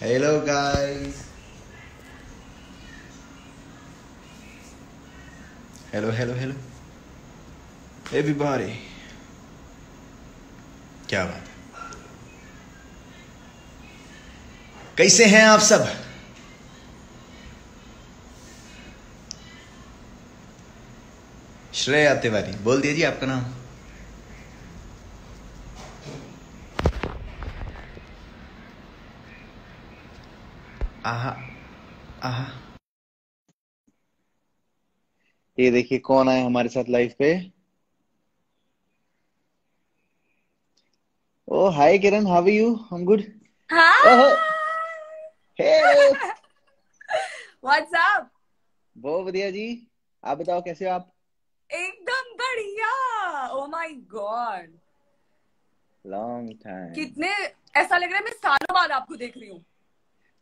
Hello, guys. Hello, hello, hello. Everybody. क्या बात है कैसे हैं आप सब श्रेया तिवारी बोल दीजिए आपका नाम ये देखिए कौन आए हमारे साथ लाइव पे? ओ hi Kiran how are you I am good hey what's up बहुत बढ़िया जी। आप बताओ कैसे हो आप? एकदम बढ़िया! Oh my God long time कितने ऐसा लग रहा है मैं सालों बाद आपको देख रही हूँ।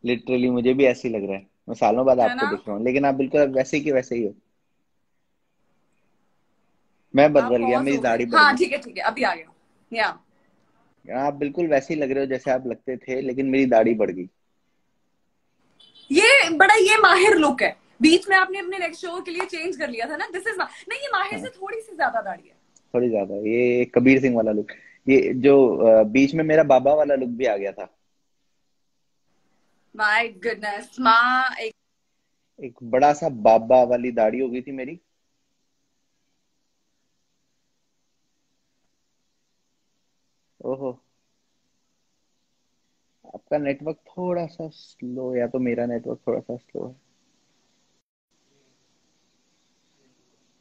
लिटरली मुझे भी ऐसे ही लग रहा है। मैं सालों बाद आपको देख रहा हूँ। लेकिन आप बिल्कुल वैसे ही के वैसे ही हो। मैं बदल गया मेरी दाढ़ी बढ़ हाँ ठीक है ठीक है अभी आ गया या। आप बिल्कुल वैसे ही लग रहे हो जैसे आप लगते थे लेकिन मेरी दाढ़ी बढ़ गई। ये बड़ा ये माहिर लुक है। बीच में आपने अपने नेक्स्ट शो के लिए चेंज कर लिया था ना? दिस इज़ नहीं ये माहिर से थोड़ी सी ज़्यादा दाढ़ी है। थोड़ी ज़्यादा ये कबीर सिंह वाला लुक ये जो बीच में मेरा बाबा वाला लुक भी आ गया था। माय गुडनेस माँ एक एक बड़ा सा बाबा वाली दाढ़ी हो गई थी मेरी। ओहो। आपका नेटवर्क थोड़ा सा स्लो या तो मेरा नेटवर्क थोड़ा सा स्लो है?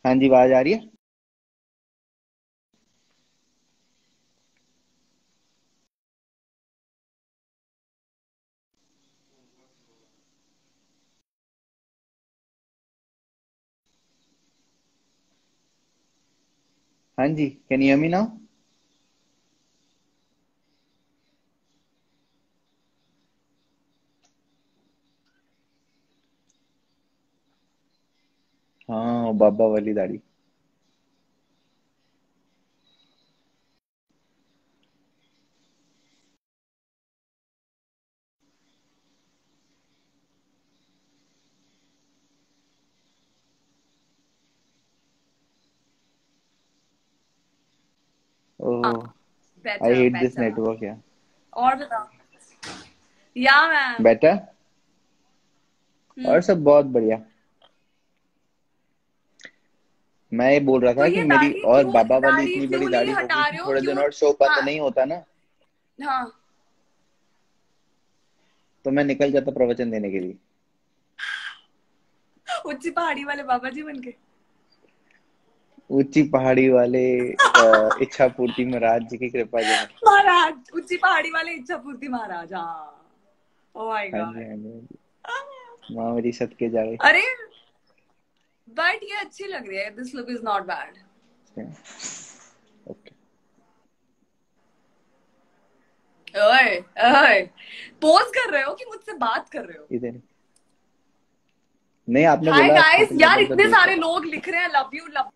हाँ जी, आवाज़ आ रही है? हाँ जी कैन यू मी नाउ हाँ बाबा वाली दाढ़ी। ओह I better hate this better network या और बताओ। या मैम बेटर और सब बहुत बढ़िया। मैं ये बोल रहा तो था ये कि मेरी और बाबा वाली इतनी बड़ी दाढ़ी थोड़े दिन और शो बंद हाँ। नहीं होता ना। हाँ। तो मैं निकल जाता प्रवचन देने के लिए। ऊँची पहाड़ी वाले बाबा जी बन के। ऊँची पहाड़ी वाले इच्छा पूर्ति महाराज जी की कृपा जो महाराज ऊँची पहाड़ी वाले इच्छा पूर्ति महाराज हाँ। ओ माय हाँ हाँ माँ मेरी सदके जाए। अरे बट ये अच्छी लग रही है. This look is not bad okay ओए ओए. पोज कर रहे हो कि मुझसे बात कर रहे हो? इधर नहीं आपने हाय बोला गाइस यार इतने सारे लोग लिख रहे हैं. Love you love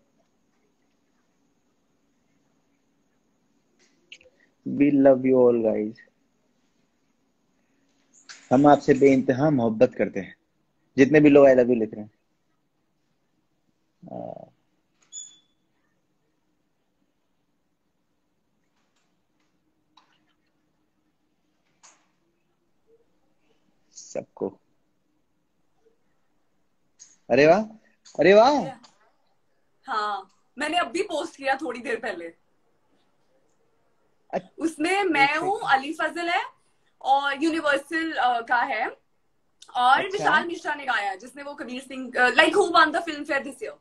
we love you all guys हम आपसे बेइंतहा मोहब्बत करते हैं। जितने भी लोग आई लव यू लिख रहे हैं। सबको। अरे वाह अरे वाह। हाँ मैंने अभी पोस्ट किया थोड़ी देर पहले। उसमें मैं हूँ अली फजल है और यूनिवर्सल का है। और अच्छा। विशाल मिश्रा ने गाया जिसने वो Kabir Singh like who won the Filmfare this year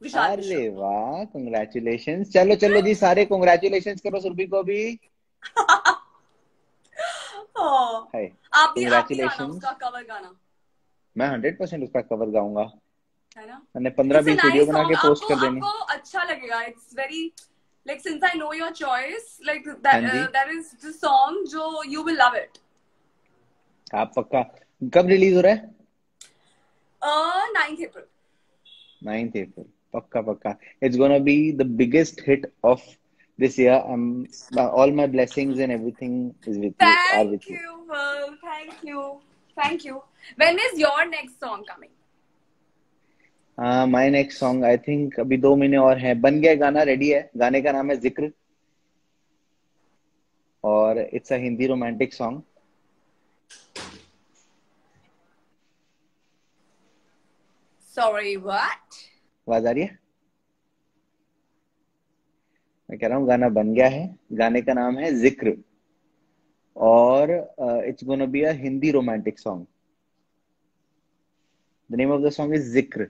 अरे वाह कंग्रेचुलेशन चलो चलो जी सारे कंग्रेचुलेशन करो सुरभि को भी। हाय आप भी. उसका कवर गाना। मैं हंड्रेड परसेंट उसका कवर गाऊँगा। है ना? मैंने पंद्रह बीस वीडियो बना के पोस्ट कर देने। आपको अच्छा लगेगा। It's very like since I know your choice like. That is the song जो यू विल लव इट आप पक्का। कब रिलीज़ हो रहा है? नाइन्थ अप्रैल नाइन्थ अप्रैल पक्का पक्का. It's gonna be the biggest hit of this year I am all my blessings and everything is with you thank you thank you thank you when is your next song coming my next song I think अभी दो महीने और हैं. बन गया गाना ready है. गाने का नाम है ज़िक्र. और it's a Hindi romantic song sorry what आवाज़ आ रही है? मैं कह रहा हूँ गाना बन गया है। गाने का नाम है ज़िक्र और it's gonna be a Hindi romantic song the name of the song is Zikr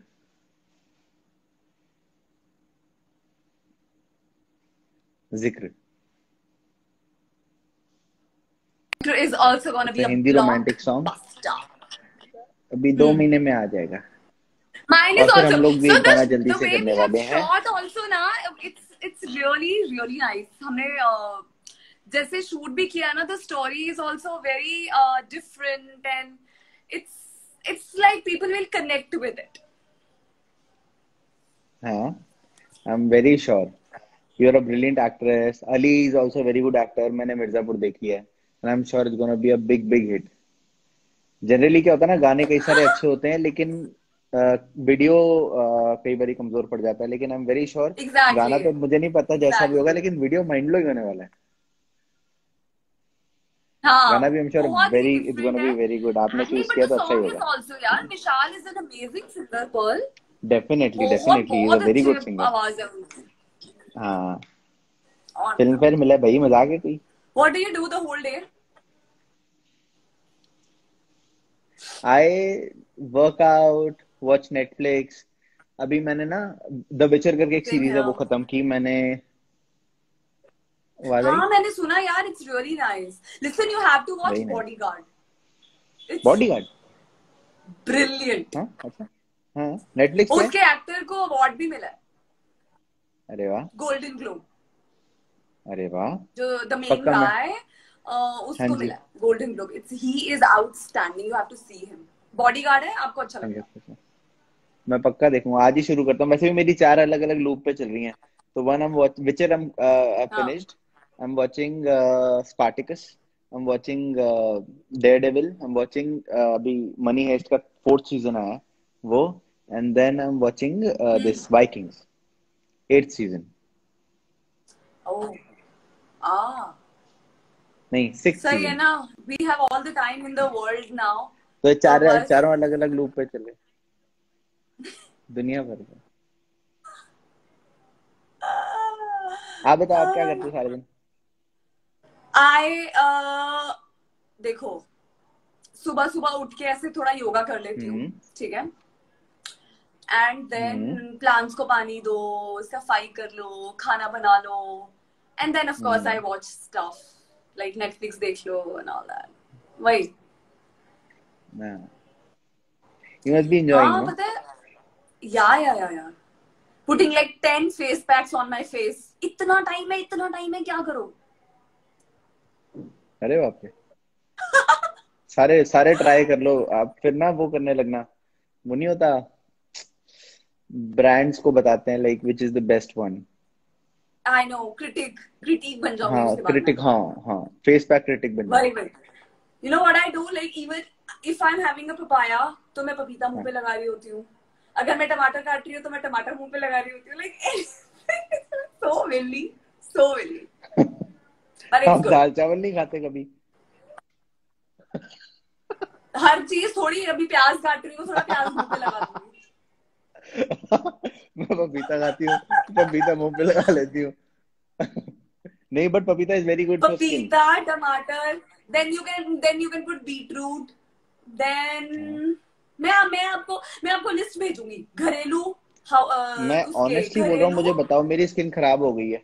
Zikr Is also gonna be It's a Hindi romantic song. अभी दो महीने में आ जाएगा। Is फिर also. हम लोग भी so the, जल्दी से करने वाले हैं shot also ना, it's it's really really nice. हमने uh, जैसे shoot भी किया ना, story is also very uh, different and it's it's like people will connect with it. हाँ I am very sure you are a brilliant actress Ali is also very good actor मैंने मिर्जापुर देखी है and I am sure it's gonna be a big big hit generally क्या होता है ना गाने कई सारे अच्छे होते हैं लेकिन वीडियो कई बार कमज़ोर पड़ जाता है लेकिन आई एम वेरी श्योर गाना तो मुझे नहीं पता जैसा भी होगा लेकिन वीडियो माइंड ब्लोइंग होने वाला है। हाँ, गाना भी I am sure very it's gonna be very good आपने चूज़ किया तो अच्छा ही होगा। also यार Vishal is an amazing singer, Pearl. Definitely definitely is a very good singer आवाज़ है उनकी. हाँ। फ़िल्म फेयर मिला भाई मज़ाक है कोई? What do you do the whole day? I work out watch Netflix अभी मैंने ना द विचर करके एक सीरीज़ है वो खत्म की मैंने। हाँ। मैंने सुना यार. Listen, you have to watch Very nice. Bodyguard. It's Bodyguard brilliant. हाँ अच्छा। हाँ नेटफ्लिक्स पे? उसके एक्टर को अवार्ड भी मिला अरे वाह। गोल्डन ग्लोब अरे वाह। जो द मेन गाय उसको हाँ मिला Golden Globe it's he is outstanding you have to see him Bodyguard है आपको अच्छा लगेगा। अच्छा, अच्छा। मैं पक्का देखूँगा। आज ही शुरू करता हूँ। वैसे भी मेरी चार अलग अलग लूप पे चल रही हैं। तो one I am Witcher I am finished I am watching Spartacus I am watching Daredevil I am watching अभी मनी हेस्ट का फोर्थ सीज़न आया है वो। And then I am watching this Vikings eighth season नहीं six सही है ना। We have all the time in the world now तो चार तो चारों अलग अलग लूप पे चले दुनिया भर में। आप बताओ आप क्या करते हो सारे दिन? आई देखो सुबह सुबह उठ के ऐसे थोड़ा योगा कर लेती हूँ हम्म। ठीक है? एंड देन प्लांट्स को पानी दो सफ़ाई कर लो खाना बना लो। And then of course I watch stuff like Netflix देख लो एंड ऑल दैट वही। यू मस्ट बी एंजॉयिंग हाँ पता है yeah yeah yeah yeah putting like ten face packs on my face इतना टाइम है इतना टाइम है क्या करो? अरे बाप रे। सारे सारे ट्राई कर लो। आप फिर ना वो करने लगना। वो नहीं होता। ब्रांड्स को बताते हैं like which is the best one I know critic critic बन जाओगे हाँ क्रिटिक हाँ हाँ। फेस पैक क्रिटिक बन जाओ you know what I do like even if I am having a papaya तो मैं पपीता मुँह पे लगा रही होती हूँ। अगर मैं टमाटर काट रही हूँ तो मैं टमाटर मुँह पे लगा रही होती हूँ। Like so willy so willy आप दाल चावल नहीं खाते कभी? हर चीज़ थोड़ी अभी प्याज काट रही हूँ थोड़ा प्याज मुँह पे लगा मैं पपीता खाती हूँ पपीता मुँह पे लगा लेती हूँ। नहीं बट पपीता इज़ वेरी गुड पपीता टमाटर then you can then you can put beetroot then मैं मैं आपको मैं आपको लिस्ट भेजूँगी। घरेलू uh, मैं ऑनेस्टली बोल रहा हूँ मुझे बताओ मेरी स्किन खराब हो गई है।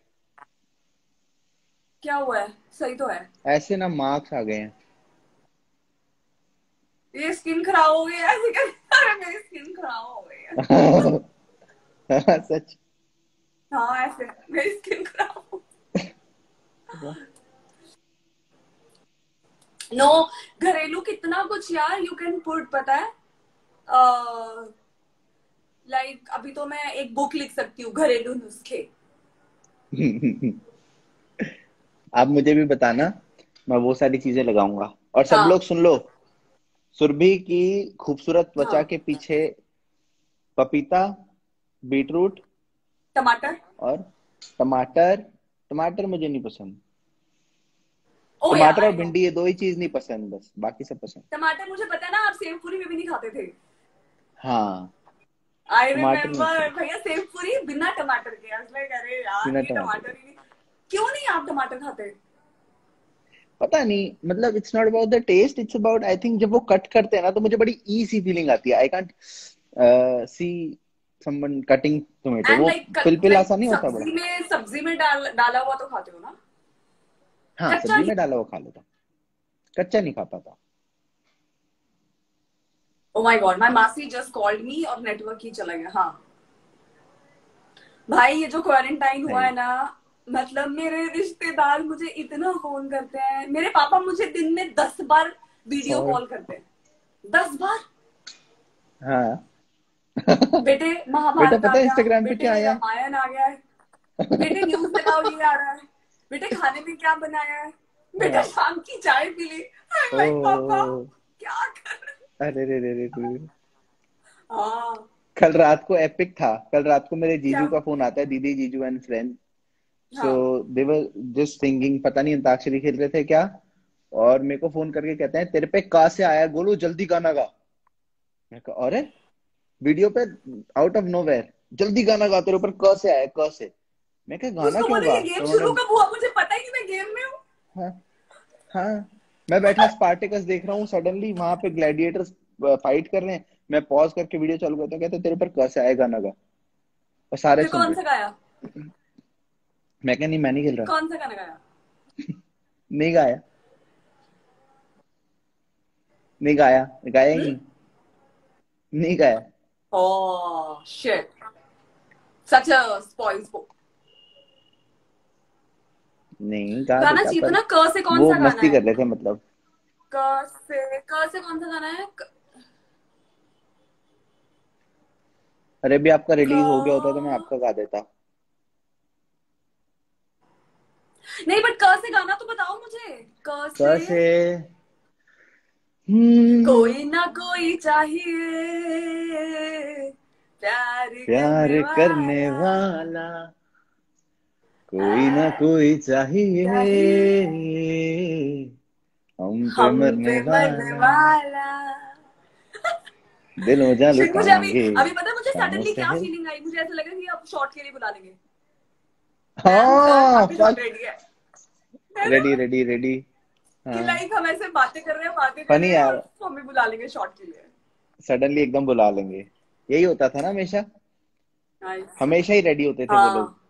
क्या हुआ है? सही तो है। ऐसे ना मार्क्स आ गए हैं। ये स्किन खराब हो गई ऐसे कर मेरी स्किन खराब हो गई है। सच। हाँ ऐसे मेरी स्किन खराब हो नो घरेलू कितना कुछ यार यू कैन पुट पता है? लाइक like, अभी तो मैं एक बुक लिख सकती हूँ घरेलू नुस्खे। आप मुझे भी बताना मैं वो सारी चीज़ें लगाऊँगा। और सब हाँ। लोग सुन लो सुरभि की खूबसूरत त्वचा हाँ। के पीछे पपीता बीटरूट टमाटर। और टमाटर टमाटर मुझे नहीं पसंद। टमाटर और भिंडी ये दो ही चीज़ नहीं पसंद बस बाकी सब पसंद। टमाटर मुझे पता है ना आप सेव पूरी में भी नहीं खाते थे। हाँ। आई रिमेम्बर भैया सेव पूरी बिना टमाटर के। अरे यार टमाटर। ही क्यों नहीं आप टमाटर खाते? पता नहीं मतलब it's not about the taste it's about I think जब वो कट करते हैं ना तो मुझे बड़ी ईजी फीलिंग आती है। I can't see someone cutting tomato वो पिलपिल ऐसा नहीं होता बड़ा। में सब्ज़ी में डाल डाला हुआ तो खाते हो ना? हाँ सब्ज़ी में डाला हुआ खा लेता। कच्चा नहीं खा पाता। ओ माय गॉड माय मासी जस्ट कॉल्ड मी और नेटवर्क ही चला गया हाँ। भाई ये जो क्वारंटाइन हुआ है ना मतलब मेरे रिश्तेदार मुझे इतना फ़ोन करते हैं। मेरे पापा मुझे दिन में दस बार वीडियो कॉल करते हैं। दस बार? हाँ। बेटे महाभारत बेटा, पता आ है गया, Instagram पे क्या आया? रामायण आ गया है। बेटे न्यूज़ लगाओ ये आ रहा है। बेटे खाने में क्या बनाया है? बेटा हाँ। शाम की चाय पी ली। पापा क्या कर अरे रे रे रे हाँ। कल रात को एपिक था। कल रात को मेरे जीजू का फ़ोन आता है दीदी जीजू and friend. So they were just singing पता नहीं अंताक्षरी खेल रहे थे क्या? और मेरे को फ़ोन करके कहते हैं तेरे पे का से आया गोलू जल्दी गाना गा। मैं कहा अरे वीडियो पे आउट ऑफ़ नोवेयर जल्दी गाना गा तेरे ऊपर क से आया क से? मैं कहा गाना क्यों गा? गेम तो शुरू कब हुआ? मुझे पता ही नहीं मैं गेम में हूँ। हाँ हाँ। मैं बैठा स्पार्टिकस देख रहा हूँ सडनली वहाँ पे ग्लैडिएटर्स फाइट कर रहे हैं। मैं पॉज करके वीडियो चालू करता हूँ कहते तेरे ऊपर कैसे आए गाना गा। और सारे कौन सा गाया? मैं क्या नहीं मैं नहीं खेल रहा। कौन सा गाना गाया? नहीं गाया। नहीं गाया। गाया ही नहीं। नहीं गाया। Oh shit. Such a spoil sport. नहीं गा गाना चाहिए था ना क से कौन सा गाना मस्ती कर रहे थे मतलब। क से क से कौन सा गाना है? क- अरे भी आपका रिलीज़ हो गया होता तो मैं क- आपका गा देता। नहीं बट क से गाना तो बताओ मुझे। क से? कैसे हम्म। कोई ना कोई चाहिए। प्यार प्यार करने वाला। कोई ना कोई चाहिए। हम पे मरने वाला। दिलों जा Shit, मुझे अभी अभी पता मुझे सडनली क्या फीलिंग आई? मुझे ऐसा लगा कि अब शॉर्ट के लिए बुला लेंगे हाँ रेडी है। है रेडी रेडी हाँ। लाइक हम ऐसे बातें कर रहे हैं बातें कर फनी रहे हैं यार। और हमें बुला लेंगे शॉर्ट के लिए। सडनली एकदम बुला लेंगे। यही होता था ना हमेशा। हमेशा ही रेडी होते थे वो लोग। हाँ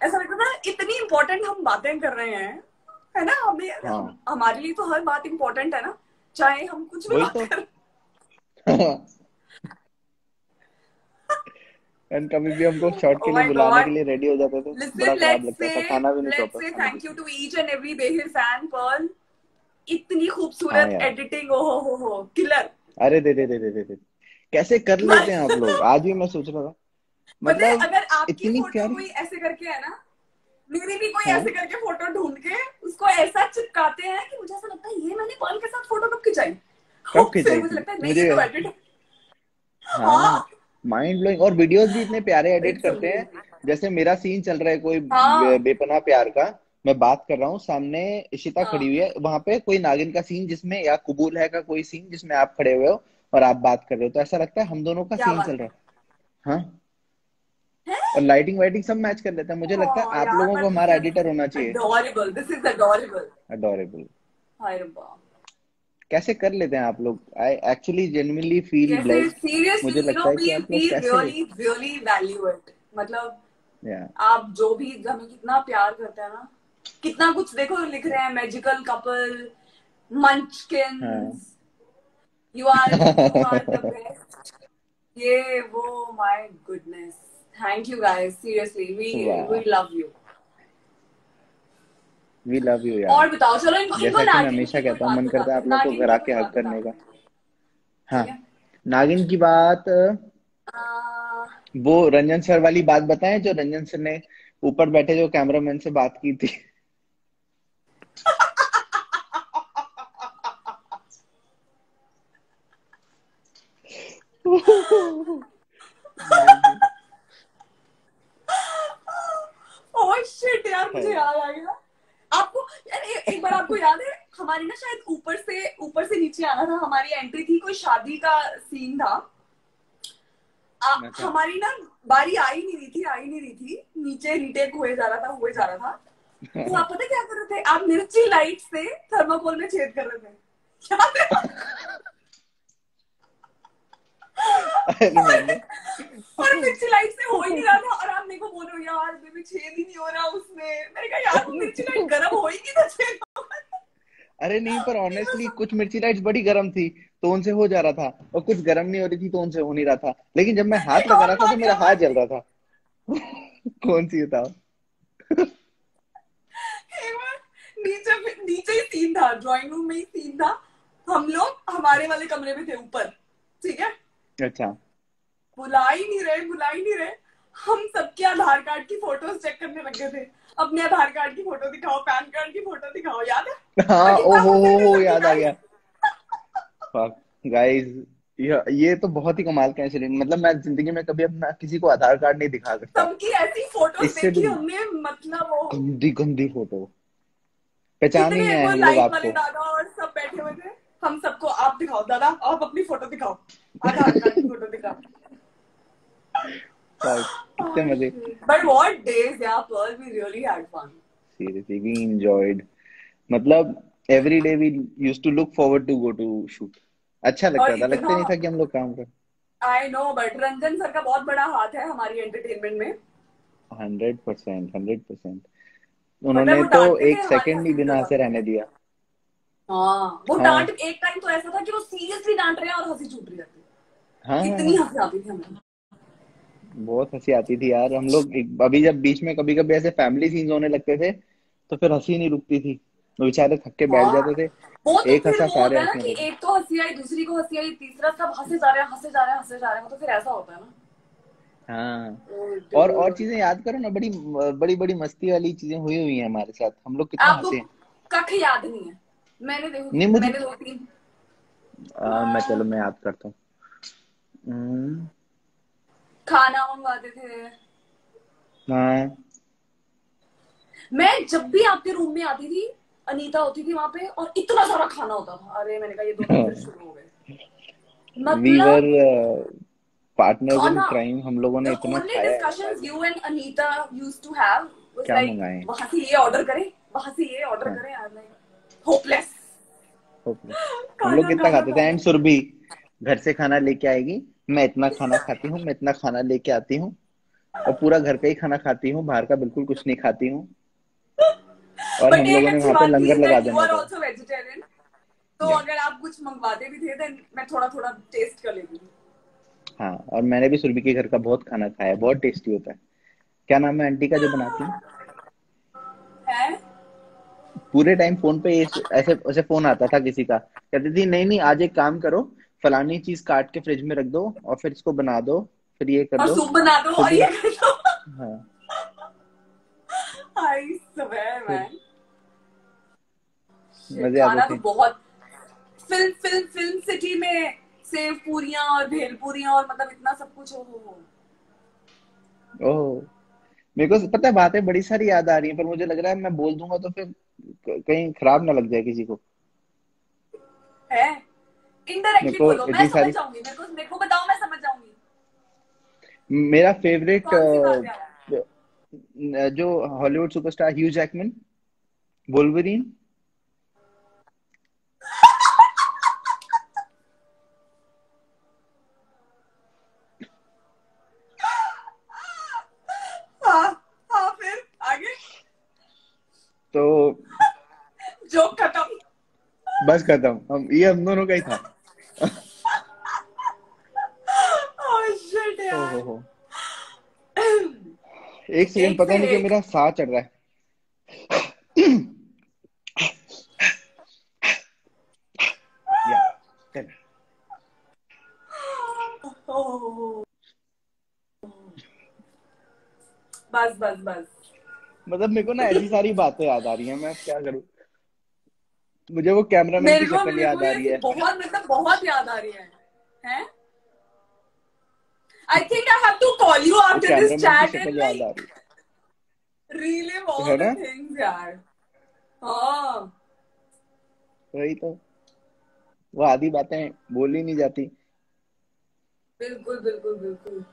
ऐसा लगता था इतनी इम्पोर्टेंट हम बातें कर रहे हैं है ना? हमें हाँ। हमारे लिए तो हर बात इम्पोर्टेंट है ना? चाहे हम कुछ भी बात तो। करें। एंड कभी भी हमको शॉर्ट Oh के लिए बुलाने के लिए रेडी हो जाते थे बड़ा खराब लगता था खाना भी नहीं प्रॉपर खाना thank you to each and every Behir fan इतनी खूबसूरत एडिटिंग ओ हो हो हो किलर अरे दे दे दे दे दे कैसे कर लेते हैं आप लोग? आज भी मैं सोच रहा था। मतलब अगर आपकी फ़ोटो कोई ऐसे करके है ना मेरी भी कोई हाँ। ऐसे करके फ़ोटो ढूंढ के उसको ऐसा चिपकाते हैं कि मुझे ऐसा लगता है ये मैंने पर्ल के साथ फ़ोटो कब खिंचाई? कब खिंचाई मुझे लगता है नहीं तो एडिट हाँ। हाँ माइंड ब्लोइंग और वीडियोस भी इतने प्यारे एडिट करते हैं। जैसे मेरा सीन चल रहा है कोई हाँ। बेपनाह प्यार का। मैं बात कर रहा हूँ सामने इशिता हाँ। खड़ी हाँ हुई है। वहाँ पे कोई नागिन का सीन जिसमें या कबूल है का कोई सीन जिसमें आप खड़े हुए हो और आप बात कर रहे हो। तो ऐसा लगता है हम दोनों का सीन चल रहा है। हाँ? हैं? और लाइटिंग वाइटिंग सब मैच कर लेता है। मुझे लगता है Oh आप लोगों को हमारा एडिटर होना चाहिए। adorable this is adorable adorable कैसे कर लेते हैं आप लोग? I actually genuinely feel blessed मुझे लगता है कि आप लोग कैसे रियली रियली वैल्यू इट मतलब या आप जो भी हमें कितना प्यार करते हैं ना। कितना कुछ देखो लिख रहे हैं मैजिकल कपल हाँ munchkins you are you are the best ये वो my goodness thank you guys. Seriously we yeah. we love you. We love you यार और बताओ चलो इनको जैसा इनको कि मैं हमेशा कहता हूँ मन करता है आप लोग को घर आके हक करने का। हाँ। नागिन की बात वो रंजन सर वाली बात बताएँ जो रंजन सर ने ऊपर बैठे जो कैमरामैन से बात की थी। हाँ। एक बार आपको याद है हमारी ना शायद ऊपर से ऊपर से नीचे आना था हमारी एंट्री थी कोई शादी का सीन था। आ, अच्छा। हमारी ना बारी आ ही नहीं रही थी आ ही नहीं रही थी नीचे रिटेक हुए जा रहा था हुए जा रहा था। तो आप पता क्या कर रहे थे? आप मिर्ची लाइट से थर्माकोल में छेद कर रहे थे। और मिर्ची लाइट से हो ही नहीं रहा था और आप मेरे को बोल यार बेबी छेद ही नहीं हो रहा उसमें। मैंने कहा यार वो मिर्ची लाइट गर्म होएगी तो छेद अरे नहीं पर ऑनेस्टली कुछ मिर्ची लाइट्स बड़ी गर्म थी तो उनसे हो जा रहा था और कुछ गर्म नहीं हो रही थी तो उनसे हो नहीं रहा था। लेकिन जब मैं हाथ लगा रहा था तो मेरा हाथ जल रहा था। कौन सी बताओ नीचे नीचे ही सीन था ड्राइंग रूम में ही सीन था। हम लोग हमारे वाले कमरे में थे ऊपर ठीक है? अच्छा। बुला ही नहीं रहे बुला ही नहीं रहे। हम सबके आधार कार्ड की फ़ोटोज़ चेक करने लगे थे। अपने आधार कार्ड की फ़ोटो दिखाओ पैन कार्ड की फ़ोटो दिखाओ याद है? हाँ अरे ओ हो हो हो याद आ गया। गाइस ये ये तो बहुत ही कमाल का इंसिडेंट मतलब मैं ज़िंदगी में कभी अपना किसी को आधार कार्ड नहीं दिखा सकता। सबकी ऐसी इससे देखी हमने मतलब वो गंदी गंदी फ़ोटो पहचान ही हम लोग आपको। दादा और सब बैठे हुए थे। हम सबको आप दिखाओ दादा आप अपनी फ़ोटो दिखाओ। आधार कार्ड की फ़ोटो दिखाओ। कितने मज़े। बट व्हाट डेज़ यार Pearl we really had fun seriously we enjoyed. मतलब every day we used to look forward to go to shoot. अच्छा लगता था लगता नहीं था कि हम लोग काम कर I know but Ranjan sir का बहुत बड़ा हाथ है हमारी एंटरटेनमेंट में। हंड्रेड परसेंट हंड्रेड परसेंट उन्होंने तो एक सेकंड नहीं बिना हंसे रहने दिया। हाँ वो हाँ। डांट एक टाइम तो ऐसा था कि वो सीरियसली डांट रहे हैं और हँसी छूट रही थी हाँ। इतनी हँसी आती थी हमें। बहुत हँसी आती थी यार। हम लोग अभी जब बीच में कभी कभी ऐसे फैमिली सीन्स होने लगते थे तो फिर हँसी नहीं रुकती थी। वो बेचारे थक के बैठ हाँ। जाते थे। वो तो एक हंसा सारे है हंसने कि एक को हँसी आई दूसरी को हँसी आई तीसरा सब हंसे जा रहे हैं हंसे जा रहे हैं हंसे जा रहे हैं। तो फिर ऐसा होता है ना। हाँ। और और चीज़ें याद करो ना बड़ी बड़ी बड़ी मस्ती वाली चीज़ें हुई हुई हैं हमारे साथ। हम लोग कितना हंसे हैं। कख याद नहीं है। मैंने देखो नहीं, मुझे- मैंने दो तीन। मैं चलो मैं याद करता हूँ। हम्म, खाना मंगवाते थे हाँ मैं जब भी आपके रूम में आती थी अनीता होती थी वहाँ पे और इतना सारा खाना होता था अरे मैंने कहा ये दोनों फिर शुरू हो गए मतलब वर पार्टनर्स इन क्राइम हम लोगों ने इतना खाया है। discussions you and Anita used to have was क्या मंगाएँ? वहाँ से ये ऑर्डर करें वहाँ से ये ऑर्डर हाँ। करें like hopeless Hopeless. हम लोग कितना खाते थे एंड सुरभि घर से खाना लेके आएगी मैं इतना खाना खाती हूँ मैं इतना खाना लेके आती हूँ और पूरा घर का ही खाना खाती हूँ बाहर का बिल्कुल कुछ नहीं खाती हूँ। और हम लोगों ने वहाँ पे लंगर लगा देना तो अगर आप कुछ मंगवाते भी थे मैं थोड़ा थोड़ा टेस्ट कर लेती हाँ और मैंने भी सुरभि के घर का बहुत खाना खाया है बहुत टेस्टी होता है। क्या नाम है आंटी का जो बनाती है? है? पूरे टाइम फ़ोन पे ऐसे ऐसे फ़ोन आता था किसी का। कहती थी नहीं नहीं आज एक काम करो फलानी चीज़ काट के फ्रिज में रख दो और फिर इसको बना दो फिर ये कर और दो। सूप बना दो और ये कर दो। हाँ। I swear man मज़े आते तो थे। बहुत फ़िल्म फ़िल्म फ़िल्म सिटी में सेव पूरियाँ और भेल पूरियाँ और मतलब इतना सब कुछ हो ओह। मेरे को पता है बातें बड़ी सारी याद आ रही हैं पर मुझे लग रहा है मैं बोल दूँगा तो फिर कहीं खराब ना लग जाए किसी को। है? इनडायरेक्टली बोलो मैं समझ जाऊँगी मेरे को मेरे को बताओ मैं समझ जाऊँगी। मेरा फेवरेट जो Hollywood superstar Hugh Jackman Wolverine फिर आगे। तो जोक खत्म। बस खत्म। हम ये हम दोनों का ही था। एक सेकंड पता नहीं कि मेरा साह चढ़ रहा है। बस बस बस। मतलब मेरे को ना ऐसी सारी बातें याद आ रही हैं मैं क्या करूँ? मुझे वो कैमरामैन मेरे की को शक्ल याद आ रही है। बहुत मतलब बहुत याद आ रही है हैं? I think I have to call you after this chat and like relive all the things यार हाँ वही तो वो आधी बातें बोली नहीं जाती बिल्कुल बिल्कुल बिल्कुल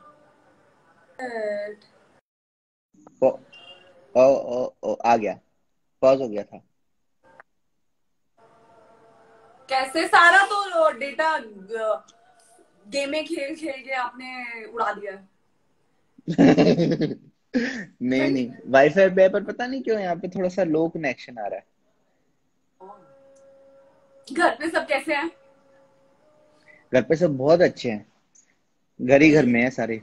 ओ, ओ, ओ, ओ, आ गया पॉज हो गया था कैसे सारा तो डेटा गेमें खेल खेल के आपने उड़ा दिया नहीं नहीं। वाईफाई पे पर पता नहीं क्यों यहाँ पे थोड़ा सा लो कनेक्शन आ रहा है। घर पे सब कैसे हैं? घर पे सब बहुत अच्छे हैं। घर ही घर में है सारे।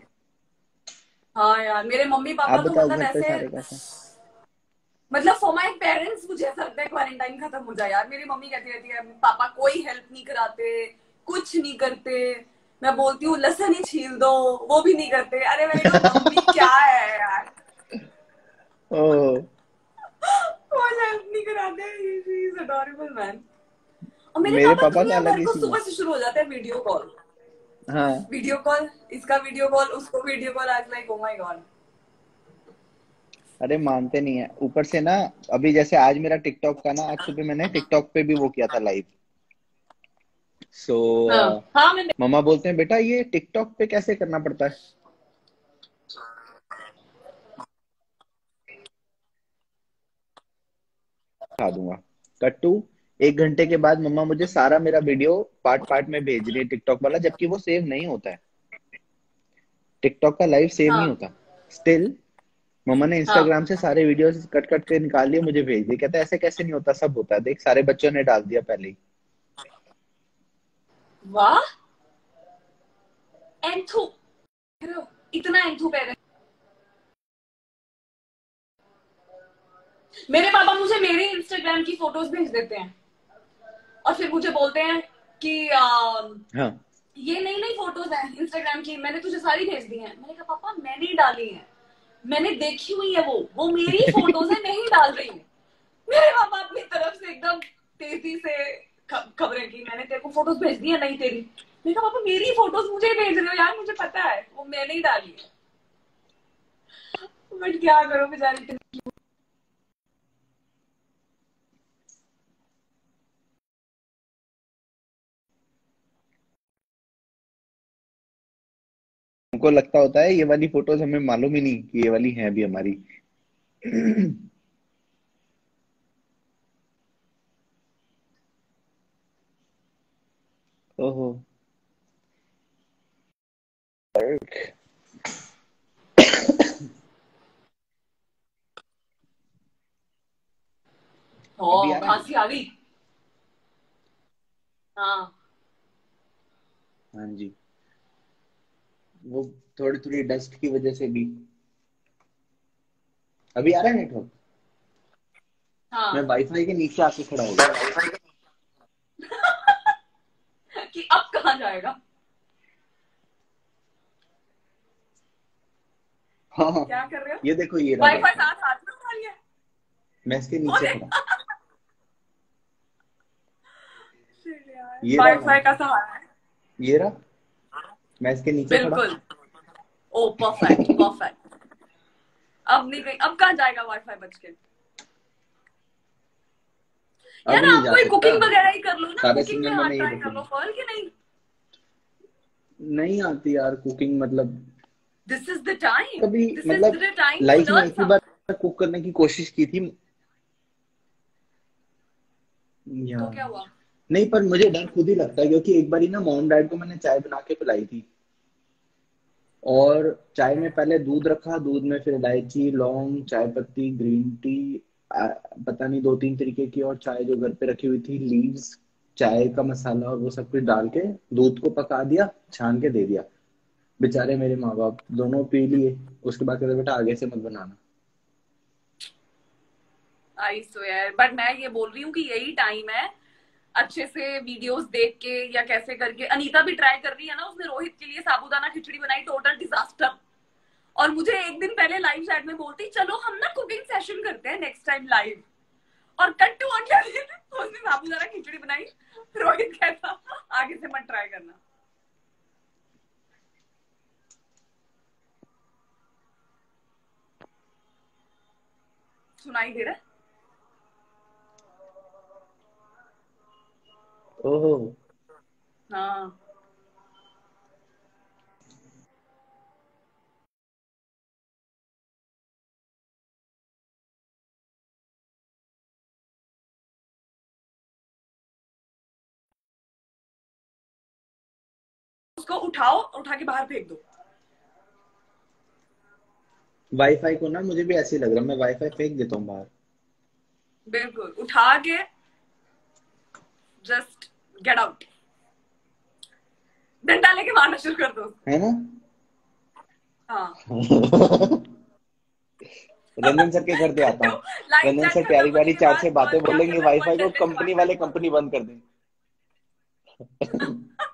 हाँ यार मेरे मम्मी पापा आप तो मतलब ऐसे मतलब फॉर माई पेरेंट्स मुझे ऐसा लगता है क्वारंटाइन खत्म हो जाए यार। मेरी मम्मी कहती रहती है पापा कोई हेल्प नहीं कराते कुछ नहीं करते। मैं बोलती हूँ लहसुन ही छील दो वो भी नहीं करते। अरे कहा मम्मी क्या है यार। ओ। हेल्प नहीं कराते इज़ अडोरेबल मैन और मेरे, मेरे पापा, का अलग को ही सुबह से शुरू हो जाता है वीडियो कॉल हाँ। वीडियो कॉल इसका वीडियो कॉल उसको वीडियो कॉल आज लाइक ओ माय गॉड अरे मानते नहीं है। ऊपर से ना अभी जैसे आज मेरा टिकटॉक का ना आज सुबह मैंने टिकटॉक पे भी वो किया था लाइव सो हाँ हाँ मैं मम्मा बोलते हैं बेटा ये टिकटॉक पे कैसे करना पड़ता है? खा दूँगा। कट टू एक घंटे के बाद मम्मा मुझे सारा मेरा वीडियो पार्ट पार्ट में भेज रही है टिकटॉक वाला जबकि वो सेव नहीं होता है। टिकटॉक का लाइव सेव हाँ। नहीं होता। स्टिल मम्मा ने इंस्टाग्राम हाँ. से सारे वीडियोस कट कट के निकाल लिए मुझे भेज दिए। कहता है ऐसे कैसे नहीं होता? सब होता है। देख सारे बच्चों ने डाल दिया पहले ही। वाह एंथू इतना एंथू पेरेंट मेरे पापा मुझे मेरे इंस्टाग्राम की फ़ोटोज़ भेज देते हैं। और फिर मुझे बोलते हैं कि आ, हाँ। ये नई नई फ़ोटोज़ हैं इंस्टाग्राम की मैंने तुझे सारी भेज दी हैं। मैंने कहा पापा मैंने ही डाली हैं। मैंने देखी हुई है वो। वो मेरी फ़ोटोज़ है नहीं डाल रही हूँ। मेरे पापा अपनी तरफ़ से एकदम तेज़ी से खबरें की मैंने तेरे को फ़ोटोज़ भेज दी है नहीं तेरी। मैंने कहा, पापा, मेरी फ़ोटोज़ मुझे भेज रहे हो यार, मुझे पता है। वो मैंने ही डाली है। बट क्या करो बेचारी हमको लगता होता है ये वाली फ़ोटोज़ हमें मालूम ही नहीं कि ये वाली हैं अभी हमारी। ओहो? खांसी आ गई। हाँ। हाँ जी। वो थोड़ी थोड़ी डस्ट की वजह से भी। अभी आ रहा है नेटवर्क? हाँ। मैं वाईफाई के नीचे आके खड़ा हो। गया कि अब कहा जाएगा? हाँ हाँ। क्या कर रहे हो? ये देखो ये रहा वाईफाई। साथ साथ में उठा लिया। मैं इसके नीचे खड़ा। ये वाईफाई का सहारा है। ये रहा। मैं इसके नीचे बिल्कुल। ओ परफेक्ट परफेक्ट अब नहीं गई। अब कहाँ जाएगा वाईफाई बच के? यार आप कोई कुकिंग वगैरह ही कर लो ना कुकिंग में हाथ ट्राई कर लो फॉल कि नहीं? नहीं आती यार कुकिंग मतलब दिस इज़ द टाइम कभी मतलब लाइफ में एक बार कुक करने की कोशिश की थी। या तो क्या हुआ? नहीं पर मुझे डर खुद ही लगता है क्योंकि एक बार ही ना मॉम डैड को मैंने चाय बना के पिलाई थी। और चाय में पहले दूध रखा दूध में फिर इलायची लौंग चाय पत्ती ग्रीन टी पता नहीं दो तीन तरीके की और चाय जो घर पे रखी हुई थी लीव्स चाय का मसाला और वो सब कुछ डाल के दूध को पका दिया, छान के दे दिया। बेचारे मेरे माँ बाप दोनों पी लिए, उसके बाद कहते, बेटा, आगे से मत बनाना। आई स्वेयर बट मैं ये बोल रही हूँ कि यही टाइम है, अच्छे से वीडियोस देख के या कैसे करके। अनीता भी ट्राई कर रही है ना उसने रोहित के लिए साबूदाना खिचड़ी बनाई टोटल डिजास्टर और मुझे एक दिन पहले लाइव चैट में बोलती चलो हम ना कुकिंग सेशन करते हैं नेक्स्ट टाइम लाइव और कट टू ऑन क्या तो उसने जरा खिचड़ी बनाई रोहित कहता आगे से मत ट्राई करना. सुनाई दे रहा ओहो। हाँ। उसको उठाओ उठा के बाहर फेंक दो। वाईफाई को ना मुझे भी ऐसे ही लग रहा है मैं वाईफाई फेंक देता हूँ बाहर। बिल्कुल उठा के जस्ट गेट आउट डंडा लेके मारना शुरू कर दो। है ना? हाँ। रंजन सर के घर पे आता हूँ। रंजन सर प्यारी प्यारी चार से बातें बोलेंगे वाईफाई को कंपनी वाले कंपनी बंद कर दें।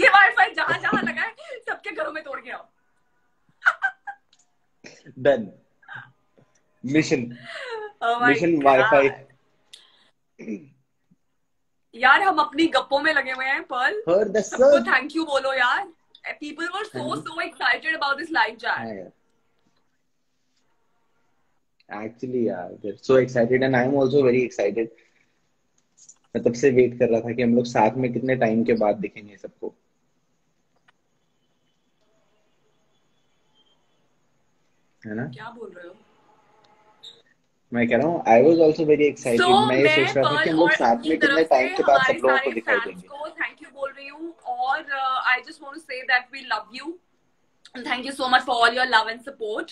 ये वाईफाई जहाँ जहाँ लगा है सबके घरों में तोड़ के आओ। डन मिशन मिशन वाईफाई यार हम अपनी गप्पों में लगे हुए हैं पर्ल सबको थैंक यू बोलो यार। People were so so excited about this live chat actually यार they're so excited and I am also very excited. मैं तब से वेट कर रहा था कि हम लोग साथ में कितने टाइम के बाद दिखेंगे सबको। है ना? क्या बोल रहे हो? मैं कह रहा हूँ I was also very excited मैं ये सोच रहा था कि हम लोग साथ में कितने से टाइम के बाद सब लोगों को दिखाई देंगे। थैंक यू बोल रही हूँ और I just want to say that we love you thank you so much for all your love and support.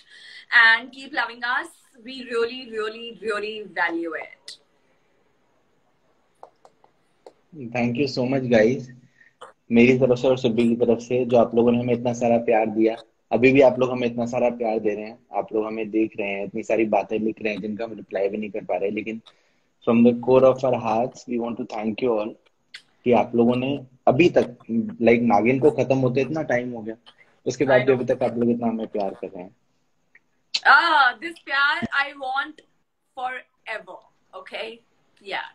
And keep loving us. We really really really value it. Thank you so much guys मेरी तरफ़ से और सुबी की तरफ़ से जो आप लोगों ने हमें इतना सारा प्यार दिया अभी भी आप लोग हमें इतना सारा प्यार दे रहे हैं आप लोग हमें देख रहे हैं इतनी सारी बातें लिख रहे हैं जिनका हम रिप्लाई भी नहीं कर पा रहे लेकिन from the core of our hearts we want to thank you all कि आप लोगों ने अभी तक लाइक नागिन को खत्म होते इतना टाइम हो गया उसके बाद भी अभी तक आप लोग इतना हमें प्यार कर रहे हैं। ah this pyar i want forever okay? Yeah.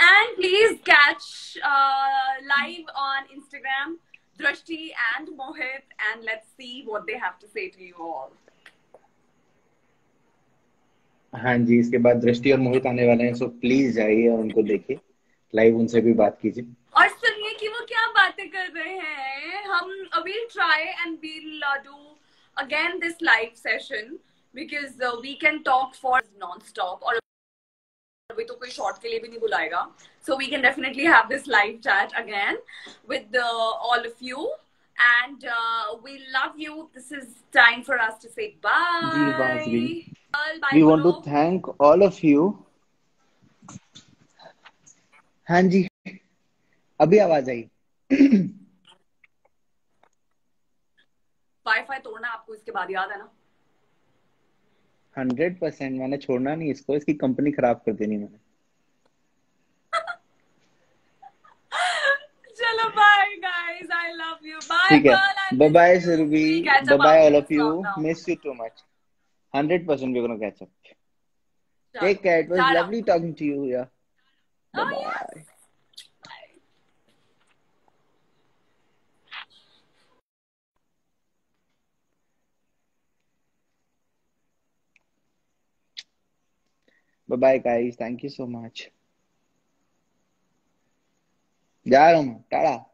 And please catch uh, live on instagram drashti and mohit and let's see what they have to say to you all. हाँ जी इसके बाद दृष्टि और मोहित आने वाले हैं सो प्लीज़ जाइए और उनको देखिए। लाइव उनसे भी बात कीजिए। और सुनिए कि वो क्या बातें कर रहे हैं। हम अभी try and will do again this live session because we can talk for non stop और अभी तो कोई शॉर्ट के लिए भी नहीं बुलाएगा। So we can definitely have this live chat again with all of you and uh, we love you. This is time for us to say bye. जी, bye we want to. Thank all of you हाँ जी। अभी आवाज़ आई। Wifi तोड़ना आपको इसके बाद याद है ना? हंड्रेड परसेंट मैंने छोड़ना नहीं इसको इसकी कंपनी खराब कर देनी मैंने। चलो bye guys I love you bye ठीक है। Bye bye Surabhi bye bye all of you miss you too much hundred percent we gonna catch up take care it was lovely talking to you yeah Oh, bye Bye bye, guys. Thank you so much. Ya, Roma. Tada.